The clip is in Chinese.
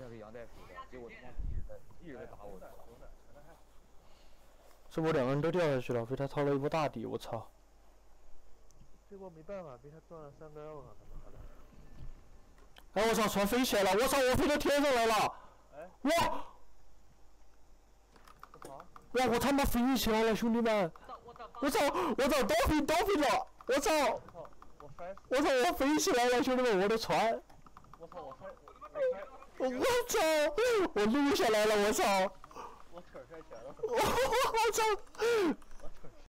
羊带水的，结果他妈一直在一直在打我。这波两个人都掉下去了，被他掏了一波大底，我操！这波没办法，被他赚了三根，我靠他妈的！哎，我操，船飞起来了！我操，我飞到天上来了！哎，哇！我操！哇，我他妈飞起来了，兄弟们！我操，我操，倒飞倒飞了！我操！我操，我飞起来了，兄弟们，我的船！我操！我摔！我！我操！我录下来了，我操！我腿摔瘸了！我操！